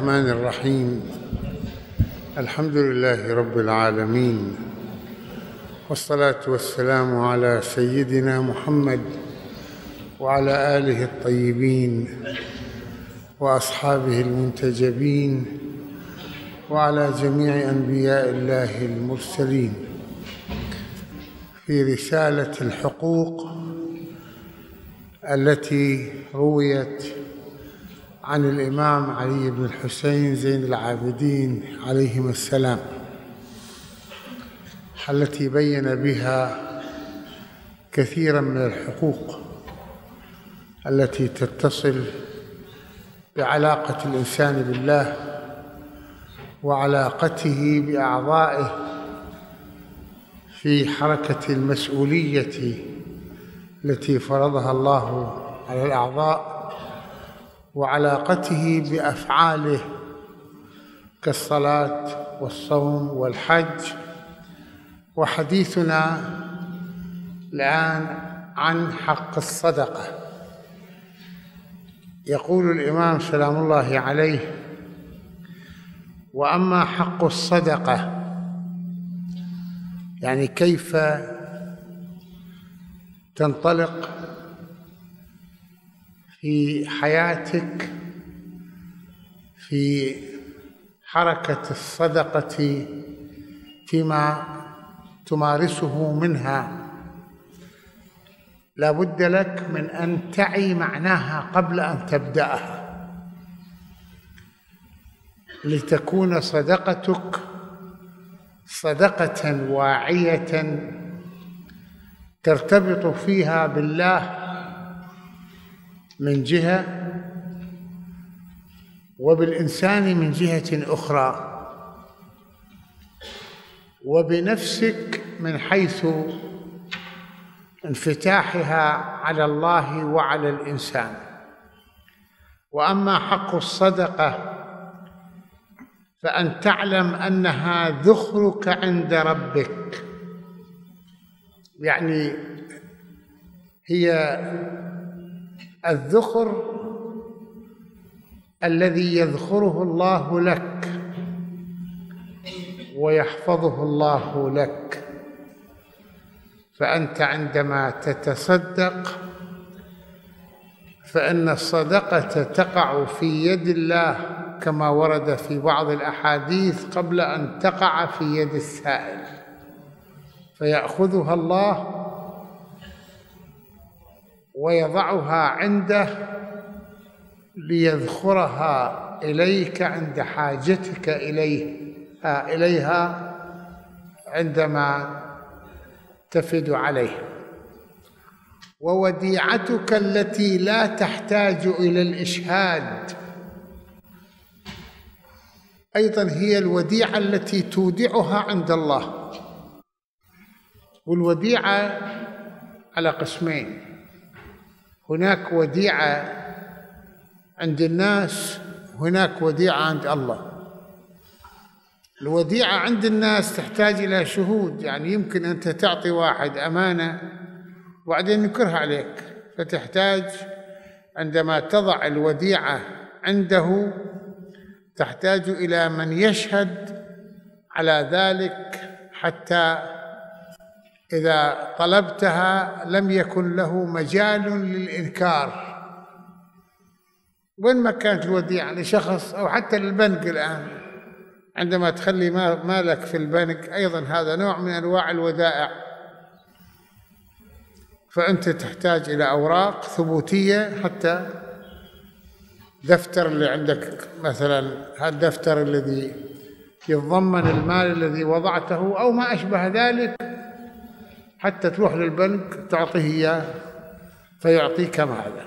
الرحمن الرحيم. الحمد لله رب العالمين. والصلاة والسلام على سيدنا محمد وعلى آله الطيبين وأصحابه المنتجبين وعلى جميع أنبياء الله المرسلين. في رسالة الحقوق التي رويت عن الإمام علي بن الحسين زين العابدين عليهما السلام التي بين بها كثيرا من الحقوق التي تتصل بعلاقة الإنسان بالله وعلاقته بأعضائه في حركة المسؤولية التي فرضها الله على الأعضاء. وعلاقته بأفعاله كالصلاة والصوم والحج. وحديثنا الآن عن حق الصدقة. يقول الإمام سلام الله عليه وأما حق الصدقة يعني كيف تنطلق في حياتك في حركة الصدقة فيما تمارسه منها. لا بد لك من أن تعي معناها قبل أن تبدأها. لتكون صدقتك صدقة واعية ترتبط فيها بالله من جهة وبالإنسان من جهة أخرى. وبنفسك من حيث انفتاحها على الله وعلى الإنسان. وأما حق الصدقة فأن تعلم أنها ذخرك عند ربك. يعني هي الذخر الذي يذخره الله لك ويحفظه الله لك. فأنت عندما تتصدق فإن الصدقة تقع في يد الله كما ورد في بعض الأحاديث قبل أن تقع في يد السائل. فيأخذها الله ويضعها عنده ليذخرها إليك عند حاجتك إليه إليها عندما تفد عليه. ووديعتك التي لا تحتاج إلى الإشهاد. أيضا هي الوديعة التي تودعها عند الله. والوديعة على قسمين. هناك وديعة عند الناس هناك وديعة عند الله. الوديعة عند الناس تحتاج إلى شهود يعني يمكن أنت تعطي واحد أمانة وبعدين ينكرها عليك. فتحتاج عندما تضع الوديعة عنده تحتاج إلى من يشهد على ذلك حتى إذا طلبتها لم يكن له مجال للإنكار. وين ما كانت الوديعة؟ لشخص أو حتى للبنك الآن. عندما تخلي مالك في البنك أيضا هذا نوع من أنواع الودائع. فأنت تحتاج إلى أوراق ثبوتية حتى دفتر اللي عندك مثلا هذا الدفتر الذي يتضمن المال الذي وضعته أو ما أشبه ذلك. حتى تروح للبنك تعطيه إياه فيعطيك ماله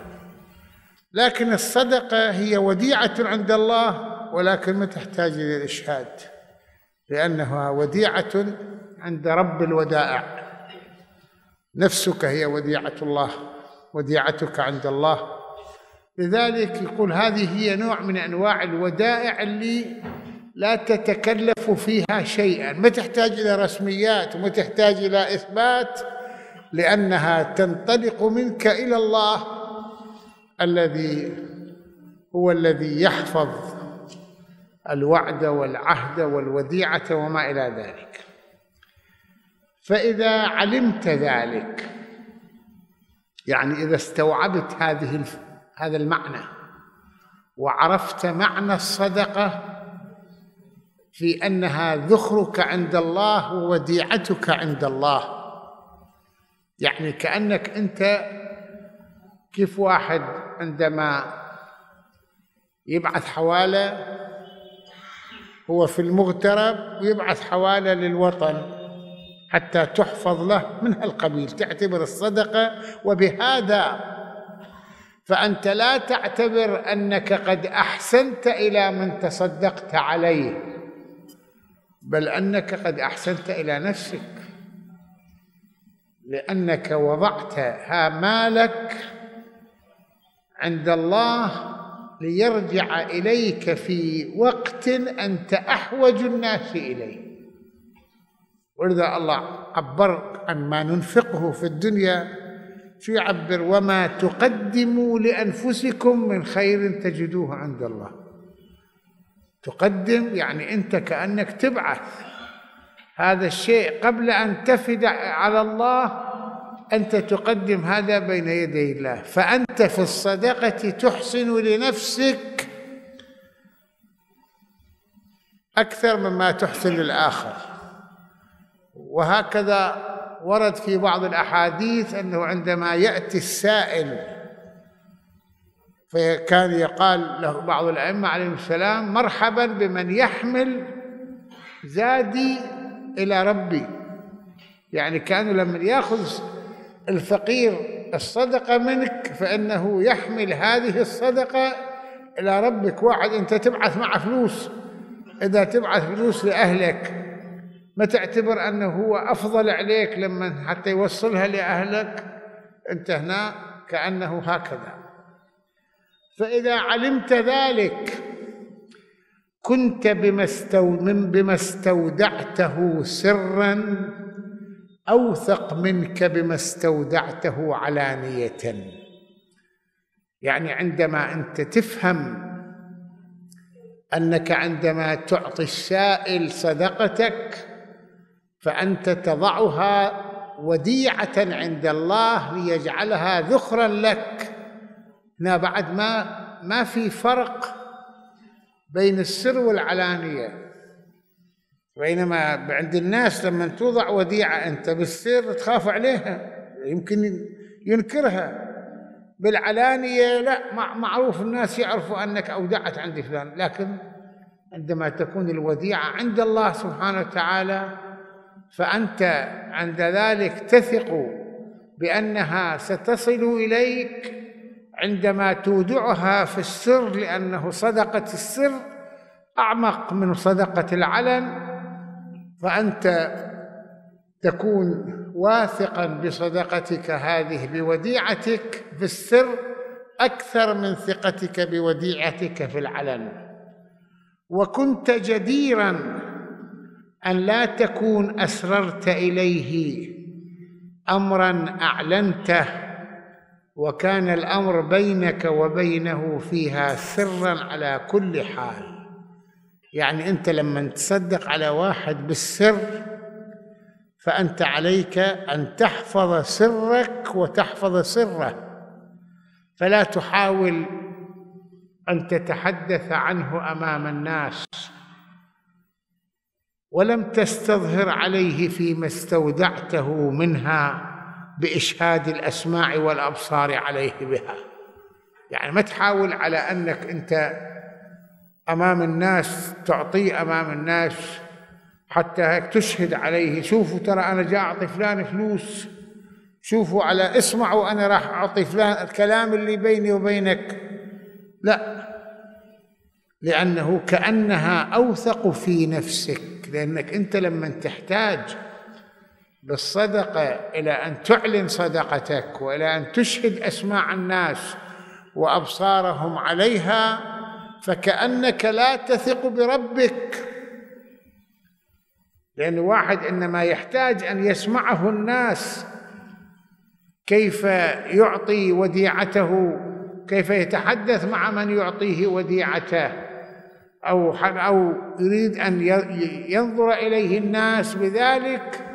لكن الصدقة هي وديعة عند الله ولكن ما تحتاج إلى الإشهاد لأنها وديعة عند رب الودائع. نفسك هي وديعة الله وديعتك عند الله. لذلك يقول هذه هي نوع من أنواع الودائع اللي لا تتكلف فيها شيئا. ما تحتاج إلى رسميات وما تحتاج إلى إثبات لأنها تنطلق منك إلى الله الذي هو الذي يحفظ الوعد والعهد والوديعة وما إلى ذلك. فإذا علمت ذلك يعني إذا استوعبت هذه هذا المعنى وعرفت معنى الصدقة في أنها ذخرك عند الله ووديعتك عند الله. يعني كأنك أنت كيف واحد عندما يبعث حوالة هو في المغترب ويبعث حوالة للوطن حتى تحفظ له من هالقبيل تعتبر الصدقة وبهذا. فأنت لا تعتبر أنك قد أحسنت إلى من تصدقت عليه. بل أنك قد أحسنت إلى نفسك لأنك وضعت ها مالك عند الله ليرجع إليك في وقت أنت أحوج الناس إليه. ولذا الله عبر عن ما ننفقه في الدنيا يعبر؟ وما تقدموا لأنفسكم من خير تجدوه عند الله. تقدم يعني أنت كأنك تبعث. هذا الشيء قبل أن تفد على الله أنت تقدم هذا بين يدي الله. فأنت في الصدقة تحسن لنفسك أكثر مما تحسن للآخر. وهكذا ورد في بعض الأحاديث أنه عندما يأتي السائل فكان يقال له بعض الأئمة عليهم السلام مرحبا بمن يحمل زادي إلى ربي. يعني كانوا لما يأخذ الفقير الصدقة منك فإنه يحمل هذه الصدقة إلى ربك. واحد أنت تبعث معه فلوس. إذا تبعث فلوس لأهلك ما تعتبر أنه هو أفضل عليك لما حتى يوصلها لأهلك؟ أنت هنا كأنه هكذا. فإذا علمت ذلك كنت بما بما استودعته سرا أوثق منك بما استودعته علانية. يعني عندما أنت تفهم أنك عندما تعطي السائل صدقتك فأنت تضعها وديعة عند الله ليجعلها ذخرا لك. هنا بعد ما ما في فرق بين السر والعلانية. بينما عند الناس لما توضع وديعة أنت بالسر تخاف عليها يمكن ينكرها. بالعلانية لا معروف الناس يعرفوا أنك أودعت عند فلان لكن عندما تكون الوديعة عند الله سبحانه وتعالى فأنت عند ذلك تثق بأنها ستصل إليك عندما تودعها في السر لأنه صدقة السر أعمق من صدقة العلن فأنت تكون واثقا بصدقتك هذه بوديعتك في السر أكثر من ثقتك بوديعتك في العلن. وكنت جديرا أن لا تكون أسررت إليه أمرا أعلنته وكان الأمر بينك وبينه فيها سرا على كل حال. يعني أنت لما تصدق على واحد بالسر فأنت عليك أن تحفظ سرك وتحفظ سره. فلا تحاول أن تتحدث عنه أمام الناس. ولم تستظهر عليه فيما استودعته منها. بإشهاد الأسماع والأبصار عليه بها. يعني ما تحاول على أنك أنت أمام الناس تعطيه أمام الناس حتى هيك تشهد عليه شوفوا ترى أنا جاي أعطي فلان فلوس شوفوا على اسمعوا أنا راح أعطي فلان الكلام اللي بيني وبينك. لا لأنه كأنها أوثق في نفسك لأنك أنت لما تحتاج بالصدقة إلى أن تعلن صدقتك وإلى أن تشهد اسماع الناس وأبصارهم عليها فكأنك لا تثق بربك. لأن واحد إنما يحتاج أن يسمعه الناس كيف يعطي وديعته كيف يتحدث مع من يعطيه وديعته أو أو يريد أن ينظر إليه الناس بذلك.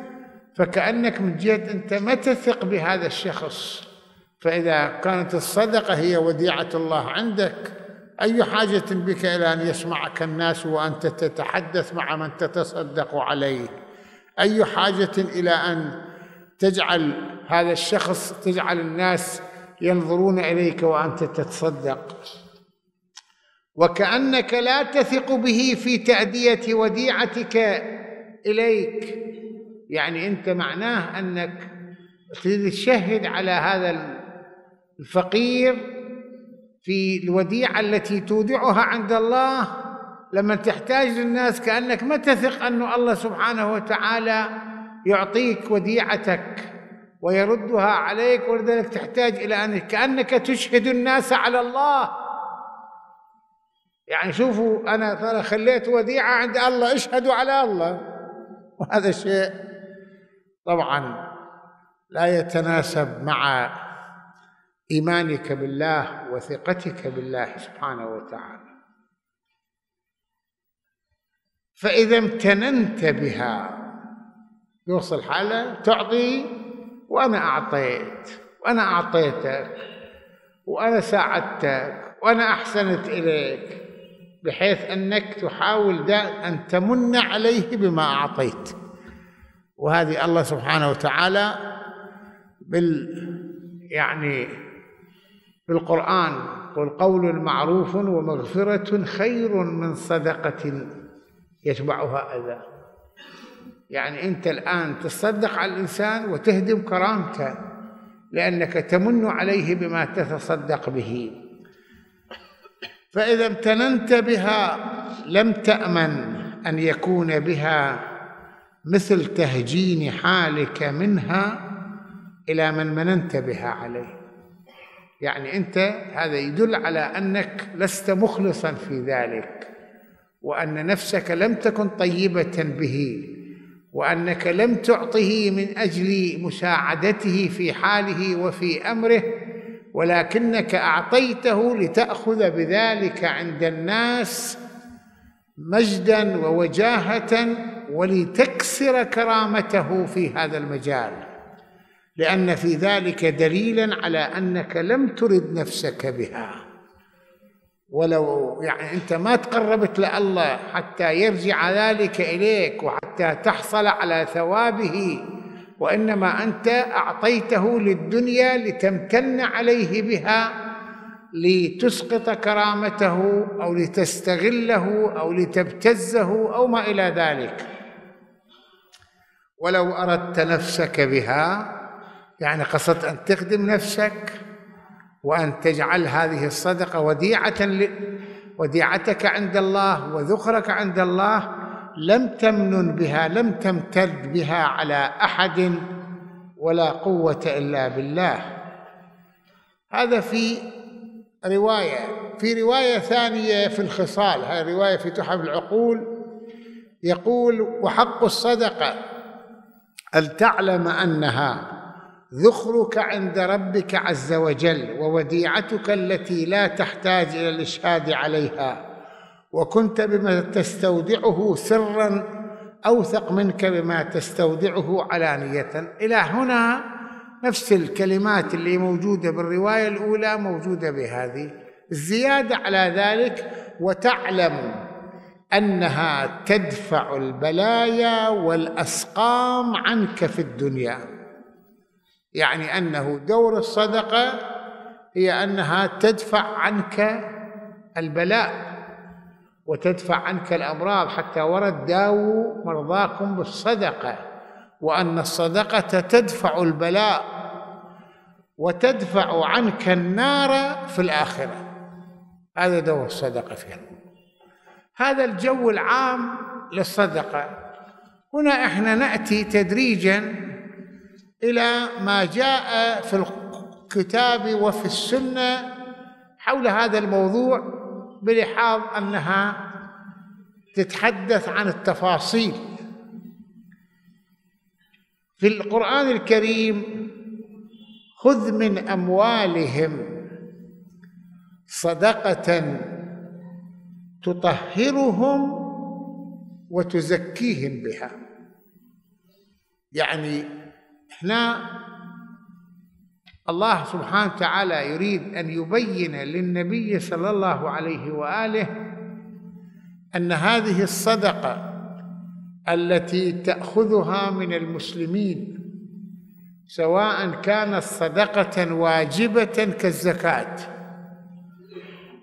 فكأنك من جهة أنت ما تثق بهذا الشخص. فإذا كانت الصدقة هي وديعة الله عندك أي حاجة بك إلى أن يسمعك الناس وأنت تتحدث مع من تتصدق عليه؟ أي حاجة إلى أن تجعل هذا الشخص تجعل الناس ينظرون إليك وأنت تتصدق؟ وكأنك لا تثق به في تأدية وديعتك إليك. يعني أنت معناه تريد تشهد على هذا الفقير في الوديعة التي تودعها عند الله لما تحتاج للناس كأنك ما تثق أن الله سبحانه وتعالى يعطيك وديعتك ويردها عليك ولذلك تحتاج إلى أن كأنك تشهد الناس على الله. يعني شوفوا أنا ترى خليت وديعة عند الله اشهدوا على الله. وهذا شيء طبعا لا يتناسب مع إيمانك بالله وثقتك بالله سبحانه وتعالى. فإذا امتننت بها يوصل حالة تعطي وأنا أعطيت وأنا أعطيتك وأنا ساعدتك وأنا أحسنت إليك بحيث أنك تحاول أن تمن عليه بما أعطيت. وهذه الله سبحانه وتعالى بال يعني بالقرآن قل قول معروف ومغفرة خير من صدقة يتبعها أذى. يعني أنت الآن تصدق على الإنسان وتهدم كرامته لأنك تمن عليه بما تتصدق به. فإذا امتننت بها لم تأمن أن يكون بها مثل تهجين حالك منها إلى من مننت بها عليه. يعني أنت هذا يدل على أنك لست مخلصا في ذلك وأن نفسك لم تكن طيبة به وأنك لم تعطه من أجل مساعدته في حاله وفي أمره ولكنك أعطيته لتأخذ بذلك عند الناس مجدا ووجاهة ولتكسر كرامته في هذا المجال لأن في ذلك دليلا على أنك لم ترد نفسك بها. ولو يعني أنت ما تقربت لله حتى يرجع ذلك إليك وحتى تحصل على ثوابه وإنما أنت أعطيته للدنيا لتمتن عليه بها لتسقط كرامته أو لتستغله أو لتبتزه أو ما إلى ذلك. ولو أردت نفسك بها يعني قصدت أن تخدم نفسك وأن تجعل هذه الصدقة وديعة وديعتك عند الله وذخرك عند الله لم تمنن بها لم تمتد بها على أحد ولا قوة إلا بالله. هذا في رواية في رواية ثانية في الخصال هذه رواية في تحف العقول يقول وحق الصدقة أن تعلم أنها ذخرك عند ربك عز وجل ووديعتك التي لا تحتاج إلى الاشهاد عليها وكنت بما تستودعه سرا اوثق منك بما تستودعه علانيه إلى هنا نفس الكلمات اللي موجودة بالرواية الأولى موجودة بهذه الزيادة على ذلك وتعلم أنها تدفع البلايا والأسقام عنك في الدنيا. يعني أنه دور الصدقة هي أنها تدفع عنك البلاء وتدفع عنك الأمراض حتى ورد داووا مرضاكم بالصدقة وأن الصدقة تدفع البلاء وتدفع عنك النار في الآخرة. هذا دور الصدقة فيها هذا الجو العام للصدقة. هنا إحنا نأتي تدريجا إلى ما جاء في الكتاب وفي السنة حول هذا الموضوع بلحاظ أنها تتحدث عن التفاصيل. في القرآن الكريم خذ من أموالهم صدقة تطهرهم وتزكيهم بها. يعني هنا الله سبحانه وتعالى يريد أن يبين للنبي صلى الله عليه وآله أن هذه الصدقة التي تأخذها من المسلمين سواء كانت صدقة واجبة كالزكاة.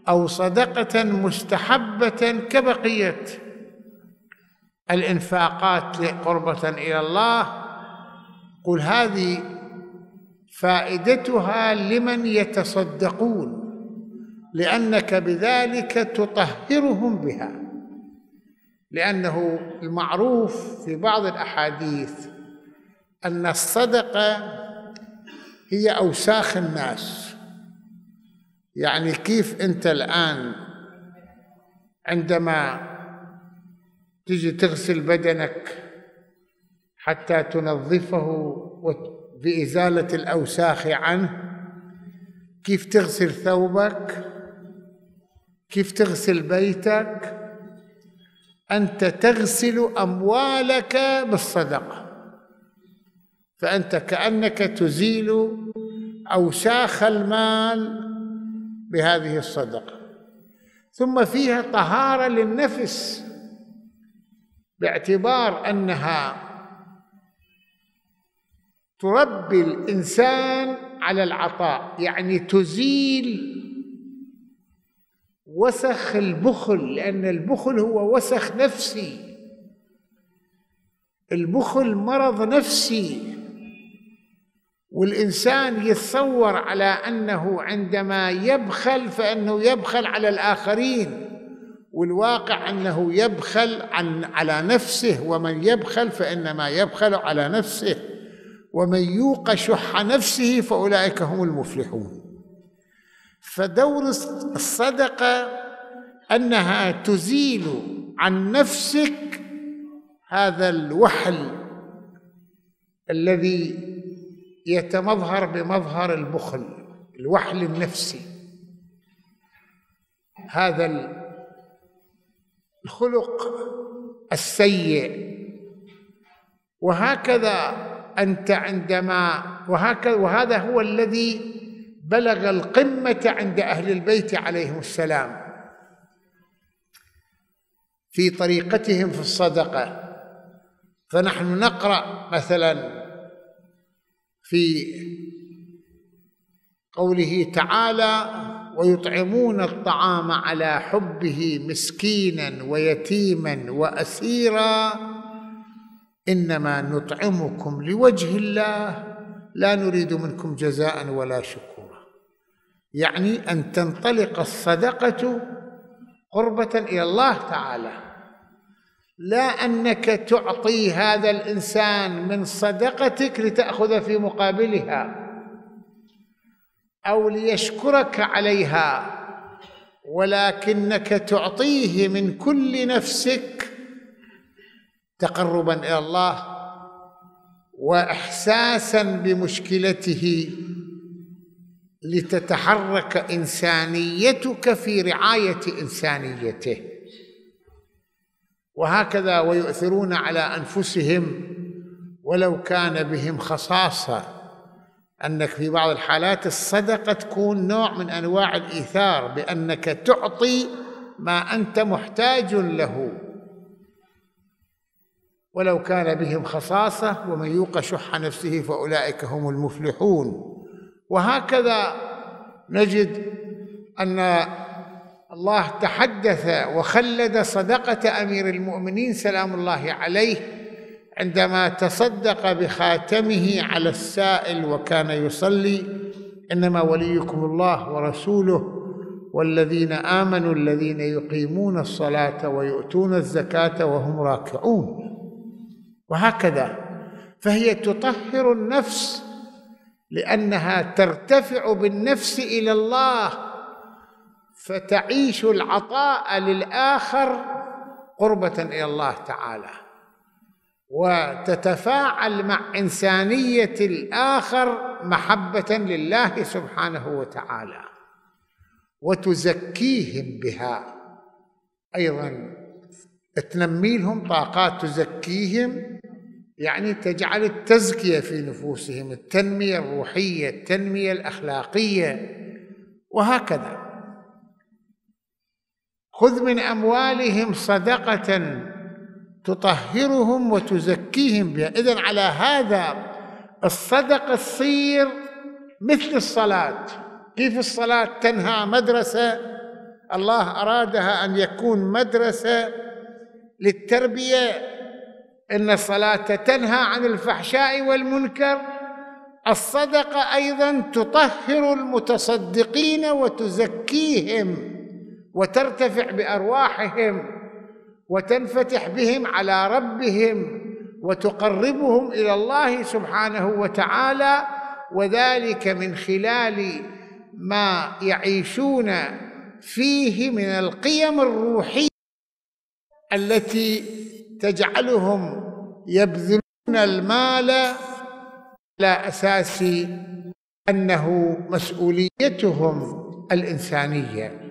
أو صدقة مستحبة كبقية. الإنفاقات قربة إلى الله. قل هذه فائدتها لمن يتصدقون لأنك بذلك تطهرهم بها. لأنه المعروف في بعض الأحاديث أن الصدقة هي أوساخ الناس. يعني كيف انت الآن عندما تجي تغسل بدنك حتى تنظفه بإزالة الأوساخ عنه كيف تغسل ثوبك؟ كيف تغسل بيتك؟ أنت تغسل أموالك بالصدقة. فأنت كأنك تزيل أوساخ المال بهذه الصدقة. ثم فيها طهارة للنفس باعتبار أنها تربي الإنسان على العطاء يعني تزيل وسخ البخل لأن البخل هو وسخ نفسي. البخل مرض نفسي. والإنسان يتصور على أنه عندما يبخل فإنه يبخل على الآخرين والواقع أنه يبخل عن على نفسه ومن يبخل فإنما يبخل على نفسه ومن يوق شح نفسه فأولئك هم المفلحون. فدور الصدقة أنها تزيل عن نفسك هذا الوحل الذي يتمظهر بمظهر البخل الوحل النفسي. هذا الخلق السيء. وهكذا أنت عندما وهكذا وهذا هو الذي بلغ القمة عند أهل البيت عليهم السلام. في طريقتهم في الصدقة. فنحن نقرأ مثلا في قوله تعالى ويطعمون الطعام على حبه مسكينا ويتيما وأسيرا إنما نطعمكم لوجه الله لا نريد منكم جزاء ولا شكر يعني أن تنطلق الصدقة قربة إلى الله تعالى. لا أنك تعطي هذا الإنسان من صدقتك لتأخذ في مقابلها أو ليشكرك عليها ولكنك تعطيه من كل نفسك تقربا إلى الله واحساسا بمشكلته لتتحرك إنسانيتك في رعاية إنسانيته. وهكذا ويؤثرون على أنفسهم ولو كان بهم خصاصة أنك في بعض الحالات الصدقة تكون نوع من أنواع الإيثار بأنك تعطي ما أنت محتاج له. ولو كان بهم خصاصة ومن يوق شح نفسه فأولئك هم المفلحون. وهكذا نجد أن الله تحدث وخلد صدقة أمير المؤمنين سلام الله عليه عندما تصدق بخاتمه على السائل وكان يصلي إنما وليكم الله ورسوله والذين آمنوا الذين يقيمون الصلاة ويؤتون الزكاة وهم راكعون. وهكذا فهي تطهر النفس لأنها ترتفع بالنفس إلى الله فتعيش العطاء للآخر قربة إلى الله تعالى. وتتفاعل مع إنسانية الآخر محبة لله سبحانه وتعالى. وتزكيهم بها. أيضا تنمي لهم طاقات تزكيهم يعني تجعل التزكية في نفوسهم التنمية الروحية التنمية الأخلاقية وهكذا. خذ من أموالهم صدقة تطهرهم وتزكيهم بها. إذن على هذا الصدقه تصير مثل الصلاة. كيف الصلاة؟ تنهى مدرسة. الله أرادها أن يكون مدرسة للتربية. إن الصلاة تنهى عن الفحشاء والمنكر. الصدقة أيضا تطهر المتصدقين وتزكيهم. وترتفع بأرواحهم وتنفتح بهم على ربهم وتقربهم إلى الله سبحانه وتعالى وذلك من خلال ما يعيشون فيه من القيم الروحية التي تجعلهم يبذلون المال على أساس أنه مسؤوليتهم الإنسانية.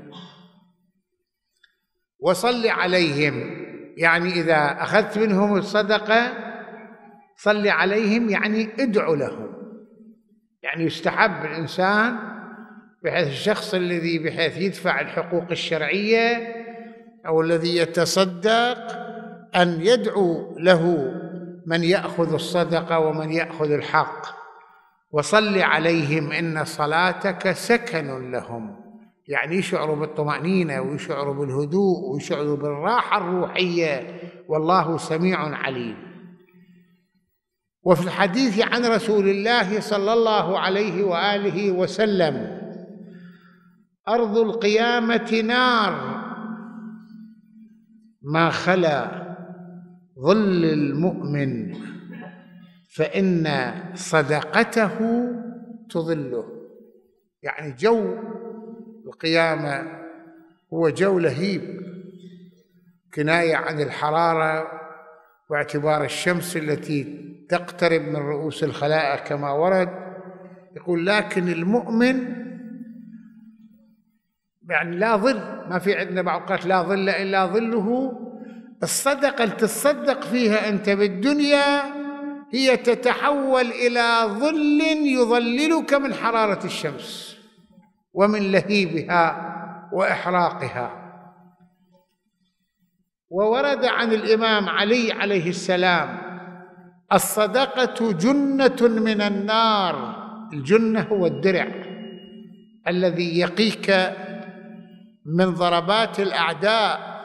وصل عليهم. يعني إذا أخذت منهم الصدقة صل عليهم يعني ادعو لهم. يعني يستحب الإنسان بحيث الشخص الذي بحيث يدفع الحقوق الشرعية أو الذي يتصدق أن يدعو له من يأخذ الصدقة ومن يأخذ الحق. وصل عليهم إن صلاتك سكن لهم. يعني يشعروا بالطمأنينة ويشعروا بالهدوء ويشعروا بالراحة الروحية. والله سميع عليم. وفي الحديث عن رسول الله صلى الله عليه وآله وسلم أرض القيامة نار. ما خلا ظل المؤمن فإن صدقته تظله. يعني جو القيامة هو جو لهيب كناية عن الحرارة واعتبار الشمس التي تقترب من رؤوس الخلائق كما ورد. يقول لكن المؤمن يعني لا ظل ما في عندنا بعض لا ظل إلا ظله الصدقة اللي تتصدق فيها أنت بالدنيا هي تتحول إلى ظل يظللك من حرارة الشمس. ومن لهيبها وإحراقها. وورد عن الإمام علي عليه السلام الصدقة جنة من النار الجنة هو الدرع الذي يقيك من ضربات الأعداء.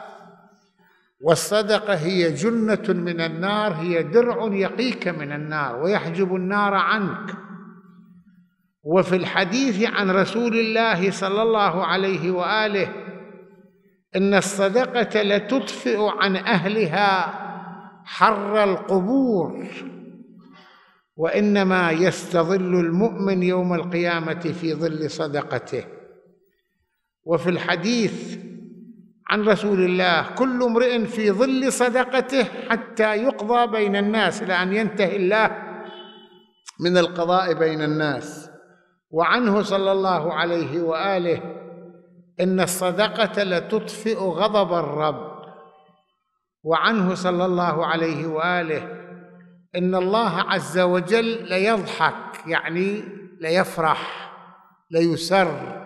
والصدقة هي جنة من النار هي درع يقيك من النار ويحجب النار عنك. وفي الحديث عن رسول الله صلى الله عليه وآله إن الصدقة لتطفئ عن أهلها حر القبور وإنما يستظل المؤمن يوم القيامة في ظل صدقته. وفي الحديث عن رسول الله كل امرئ في ظل صدقته حتى يقضى بين الناس إلى ان ينتهي الله من القضاء بين الناس. وعنه صلى الله عليه وآله إن الصدقة لتطفئ غضب الرب. وعنه صلى الله عليه وآله إن الله عز وجل ليضحك يعني ليفرح ليسر.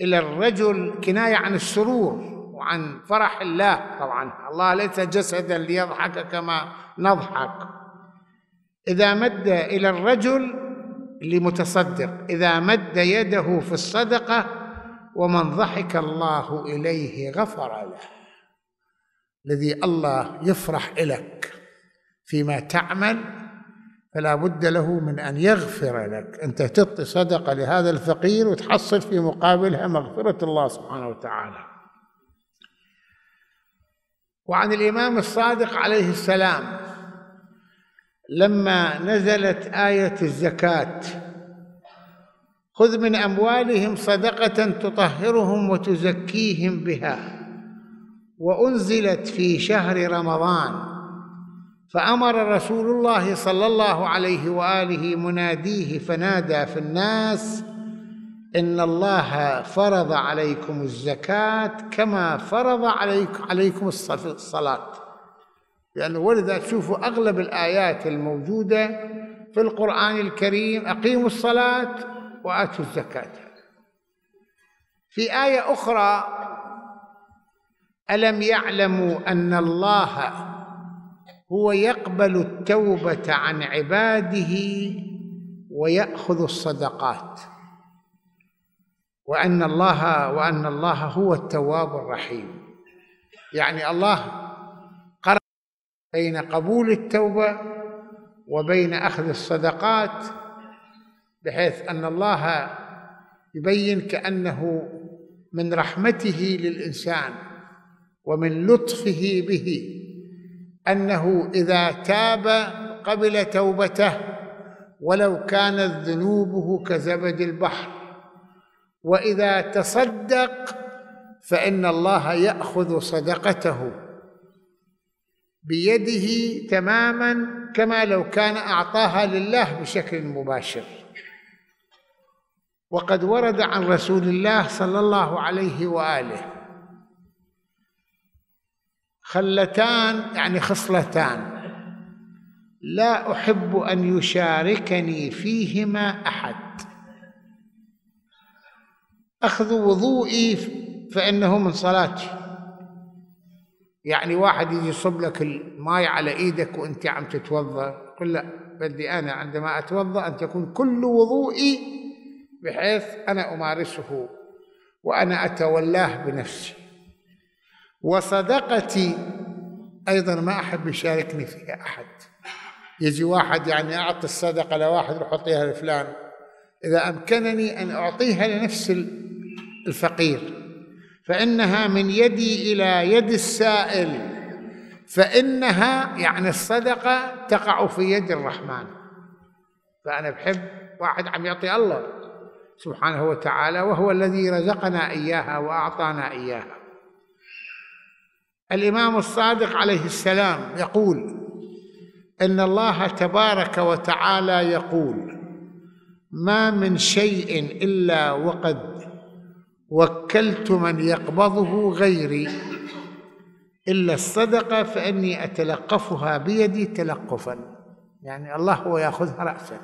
إلى الرجل كناية عن السرور وعن فرح الله طبعا. الله ليس جسدا ليضحك كما نضحك. إذا مد إلى الرجل لمتصدق. إذا مد يده في الصدقة ومن ضحك الله إليه غفر له. الذي الله يفرح لك فيما تعمل فلا بد له من أن يغفر لك. أنت تعطي صدقة لهذا الفقير وتحصل في مقابلها مغفرة الله سبحانه وتعالى. وعن الإمام الصادق عليه السلام لما نزلت آية الزكاة. خذ من أموالهم صدقة تطهرهم وتزكيهم بها. وأنزلت في شهر رمضان. فأمر رسول الله صلى الله عليه وآله مناديه فنادى في الناس إن الله فرض عليكم الزكاة كما فرض عليكم الصلاة. لأنه ولذا تشوفوا أغلب الآيات الموجودة في القرآن الكريم أقيموا الصلاة وآتوا الزكاة. في آية أخرى ألم يعلموا أن الله هو يقبل التوبة عن عباده ويأخذ الصدقات وأن الله وأن الله هو التواب الرحيم. يعني الله بين قبول التوبة وبين أخذ الصدقات بحيث أن الله يبين كأنه من رحمته للإنسان ومن لطفه به أنه إذا تاب قبل توبته ولو كانت ذنوبه كزبد البحر. وإذا تصدق فإن الله يأخذ صدقته. بيده تماما كما لو كان أعطاها لله بشكل مباشر. وقد ورد عن رسول الله صلى الله عليه وآله خلتان يعني خصلتان لا أحب أن يشاركني فيهما أحد. أخذ وضوئي فإنه من صلاتي. يعني واحد يجي يصب لك الماء على إيدك وأنت عم تتوضأ. قل لا بدي أنا عندما أتوضأ أن تكون كل وضوئي بحيث أنا أمارسه وأنا أتولاه بنفسي. وصدقتي أيضا ما أحب يشاركني فيها أحد. يجي واحد يعني أعطي الصدقة لواحد روح اعطيها لفلان. إذا أمكنني أن أعطيها لنفس الفقير. فإنها من يدي إلى يد السائل. فإنها يعني الصدقة تقع في يد الرحمن. فأنا بحب واحد عم يعطي الله سبحانه وتعالى وهو الذي رزقنا إياها وأعطانا إياها. الإمام الصادق عليه السلام يقول إن الله تبارك وتعالى يقول ما من شيء إلا وقد وكلت من يقبضه غيري. إلا الصدقة فإني أتلقفها بيدي تلقفا. يعني الله هو يأخذها رأسا.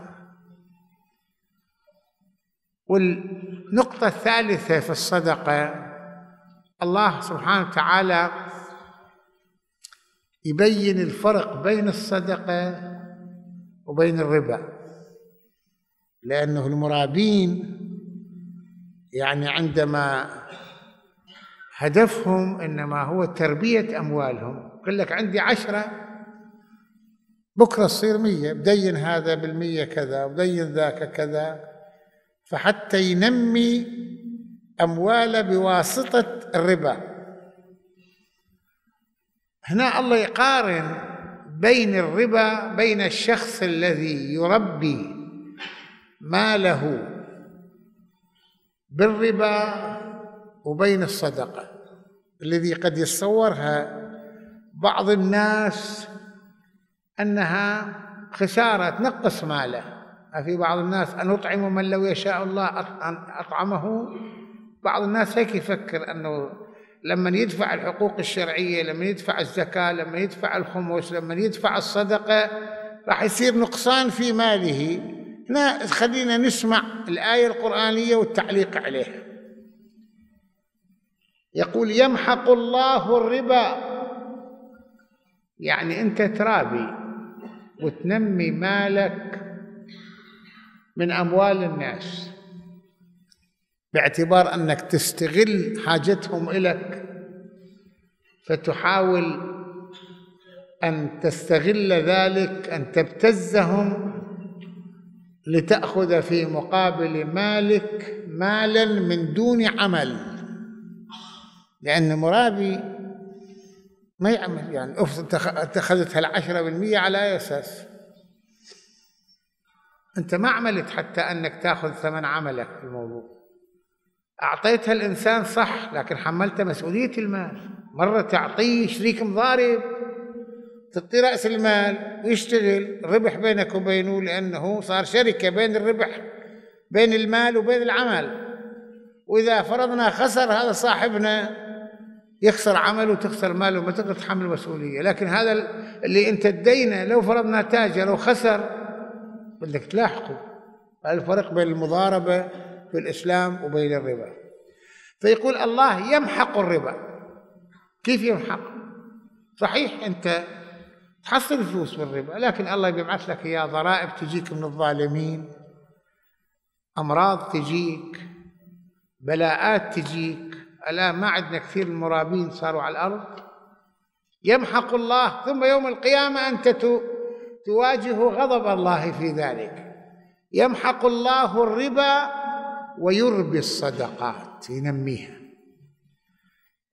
والنقطة الثالثة في الصدقة الله سبحانه وتعالى يبين الفرق بين الصدقة وبين الربا. لأنه المرابين يعني عندما هدفهم إنما هو تربية أموالهم. يقول لك عندي عشرة بكرة تصير مية بدين هذا بالمية كذا وبدين ذاك كذا. فحتى ينمي امواله بواسطة الربا. هنا الله يقارن بين الربا بين الشخص الذي يربي ماله بالربا وبين الصدقة. الذي قد يتصورها بعض الناس أنها خسارة تنقص ماله. في بعض الناس أن اطعم من لو يشاء الله أطعمه. بعض الناس هيك يفكر أنه لما يدفع الحقوق الشرعية لما يدفع الزكاة لما يدفع الخمس لما يدفع الصدقة راح يصير نقصان في ماله. هنا خلينا نسمع الآية القرآنية والتعليق عليها. يقول يمحق الله الربا. يعني أنت ترابي وتنمي مالك من أموال الناس باعتبار أنك تستغل حاجتهم إليك فتحاول أن تستغل ذلك أن تبتزهم لتأخذ في مقابل مالك مالا من دون عمل. لأن مرابي ما يعمل يعني اتخذتها العشرة بالمية على أي أساس؟ أنت ما عملت حتى أنك تأخذ ثمن عملك في الموضوع. أعطيتها الإنسان صح لكن حملت مسؤولية المال. مرة تعطيه شريك مضارب تعطي رأس المال ويشتغل ربح بينك وبينه لأنه صار شركة بين الربح بين المال وبين العمل. وإذا فرضنا خسر هذا صاحبنا يخسر عمله وتخسر ماله ما تقدر تحمل المسؤولية. لكن هذا اللي أنت تدينه لو فرضنا تاجر لو خسر بدك تلاحقه. الفرق بين المضاربة في الإسلام وبين الربا. فيقول الله يمحق الربا. كيف يمحق؟ صحيح أنت تحصل فلوس بالربا لكن الله بيبعث لك إياه ضرائب تجيك من الظالمين. أمراض تجيك بلاءات تجيك. الآن ما عندنا كثير المرابين صاروا على الأرض؟ يمحق الله ثم يوم القيامة أنت تواجه غضب الله في ذلك. يمحق الله الربا ويربي الصدقات ينميها.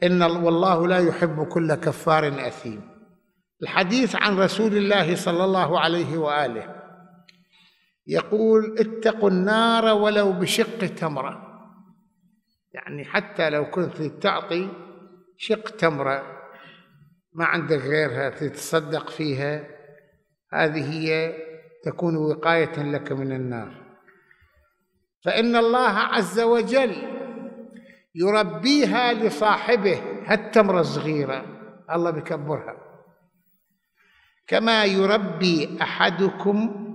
إن والله لا يحب كل كفار أثيم. الحديث عن رسول الله صلى الله عليه وآله. يقول اتقوا النار ولو بشق تمرة. يعني حتى لو كنت تعطي شق تمرة ما عندك غيرها تتصدق فيها. هذه هي تكون وقاية لك من النار. فإن الله عز وجل يربيها لصاحبه هالتمرة الصغيرة. الله بكبرها كما يربي أحدكم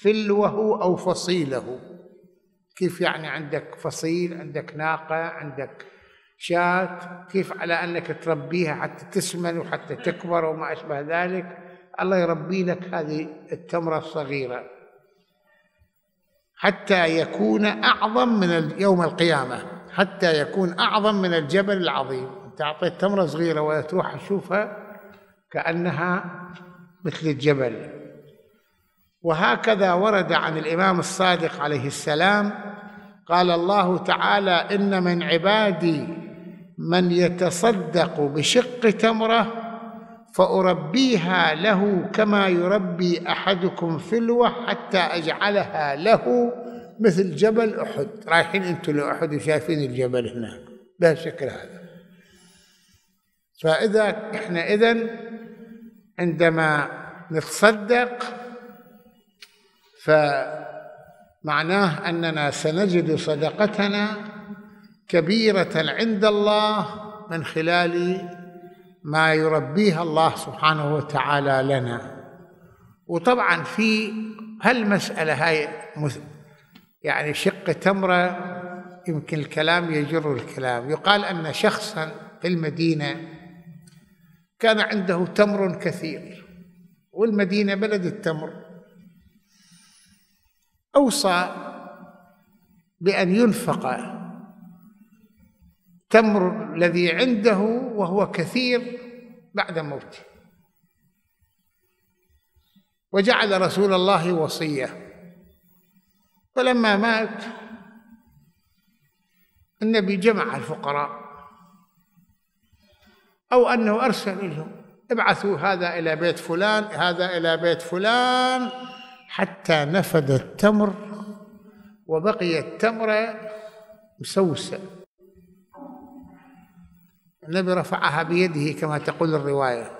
فلوه أو فصيله. كيف يعني عندك فصيل عندك ناقة عندك شاة؟ كيف على أنك تربيها حتى تسمن وحتى تكبر وما أشبه ذلك؟ الله يربي لك هذه التمرة الصغيرة. حتى يكون أعظم من يوم القيامة. حتى يكون أعظم من الجبل العظيم. أنت أعطيت تمرة صغيرة ولا تروح تشوفها كأنها مثل الجبل. وهكذا ورد عن الإمام الصادق عليه السلام قال الله تعالى إن من عبادي من يتصدق بشق تمرة فأربيها له كما يربي أحدكم فلوة حتى أجعلها له مثل جبل أحد. رايحين أنتم لأحد وشايفين الجبل هناك. بهالشكل هذا فإذا إحنا اذا عندما نتصدق فمعناه أننا سنجد صدقتنا كبيرة عند الله من خلال ما يربيها الله سبحانه وتعالى لنا. وطبعا في هالمسألة هاي يعني شق تمرة يمكن الكلام يجر الكلام. يقال أن شخصا في المدينة كان عنده تمر كثير. والمدينة بلد التمر. أوصى بأن ينفق تمر الذي عنده وهو كثير بعد موته. وجعل رسول الله وصية. فلما مات النبي جمع الفقراء. أو أنه أرسل لهم ابعثوا هذا إلى بيت فلان هذا إلى بيت فلان حتى نفد التمر وبقي التمر مسوسة النبي رفعها بيده كما تقول الرواية.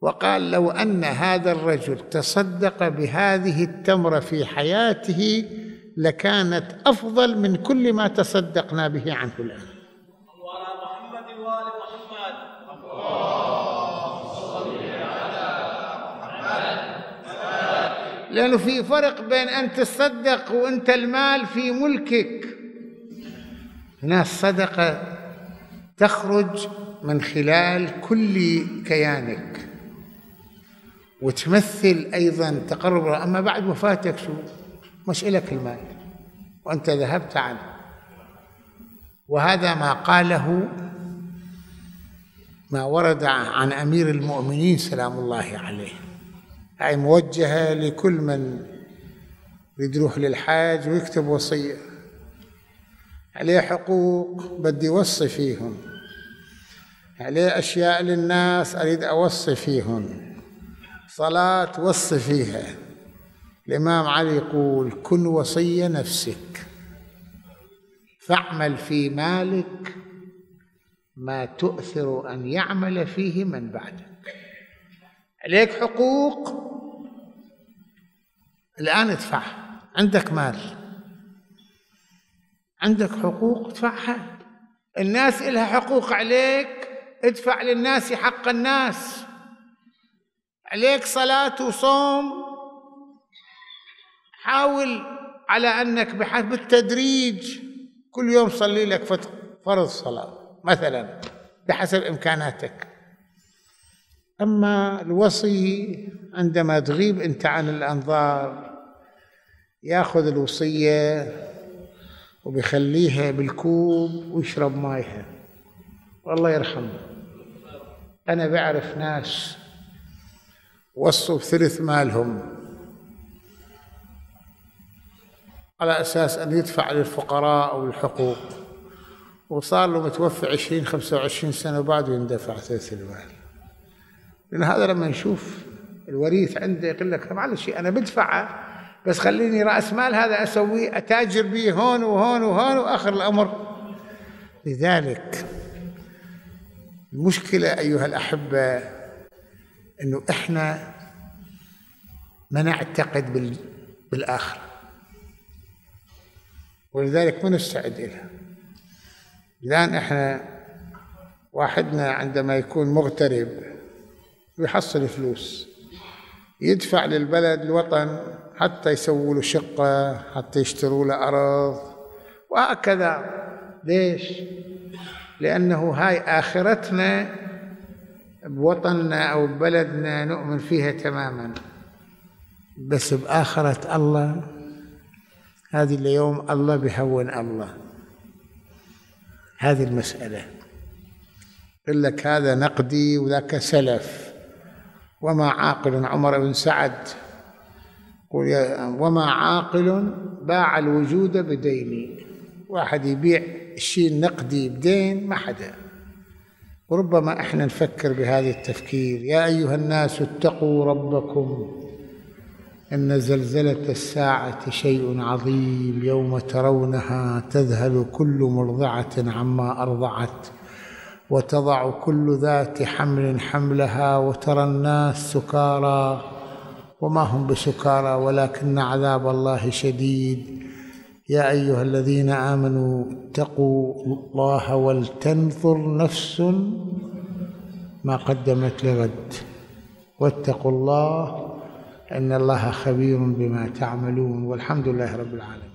وقال لو أن هذا الرجل تصدق بهذه التمرة في حياته لكانت أفضل من كل ما تصدقنا به عنه الآن لأنه في فرق بين أن تصدق وأنت المال في ملكك. هناك صدقة تخرج من خلال كل كيانك. وتمثل أيضا تقرب أما بعد وفاتك شو؟ مش إلك المال. وأنت ذهبت عنه. وهذا ما قاله ما ورد عن أمير المؤمنين سلام الله عليه. هاي موجهة لكل من يريد يروح للحاج ويكتب وصية. عليه حقوق بدي أوصي فيهم. عليه أشياء للناس أريد أوصي فيهم. صلاة وصي فيها. الإمام علي يقول كن وصي نفسك. فاعمل في مالك ما تؤثر أن يعمل فيه من بعدك. عليك حقوق الآن ادفع. عندك مال. عندك حقوق ادفعها. الناس إلها حقوق عليك ادفع للناس حق الناس. عليك صلاة وصوم. حاول على أنك بحسب بالتدريج. كل يوم صلي لك فرض صلاة مثلا بحسب إمكاناتك. أما الوصي عندما تغيب أنت عن الأنظار يأخذ الوصية وبيخليها بالكوب ويشرب مايها. والله يرحمه. أنا بعرف ناس وصوا بثلث مالهم على أساس أن يدفع للفقراء أو الحقوق. وصار له متوفى عشرين خمسة وعشرين سنة وبعده يندفع ثلث المال. لأن هذا لما نشوف الوريث عنده يقول لك معلش أنا بدفعه بس خليني رأس مال هذا أسويه أتاجر به هون وهون وهون وآخر الأمر. لذلك المشكلة أيها الأحبة أنه إحنا ما نعتقد بالآخرة ولذلك ما نستعد لها الآن إحنا واحدنا عندما يكون مغترب ويحصل فلوس. يدفع للبلد الوطن حتى يسووا له شقة حتى يشتروا له أرض. وهكذا. ليش؟ لأنه هاي آخرتنا بوطننا أو ببلدنا نؤمن فيها تماما. بس بآخرة الله هذه اليوم الله بهون الله. هذه المسألة. يقول لك هذا نقدي وذاك سلف. وما عاقل عمر بن سعد وما عاقل باع الوجود بدين. واحد يبيع الشيء النقدي بدين ما حدا. وربما إحنا نفكر بهذا التفكير. يا أيها الناس اتقوا ربكم إن زلزلة الساعة شيء عظيم يوم ترونها تذهل كل مرضعة عما أرضعت. وتضع كل ذات حمل حملها وترى الناس سكارى. وما هم بسكارى ولكن عذاب الله شديد. يا أيها الذين آمنوا اتقوا الله ولتنظر نفس ما قدمت لغد. واتقوا الله إن الله خبير بما تعملون. والحمد لله رب العالمين.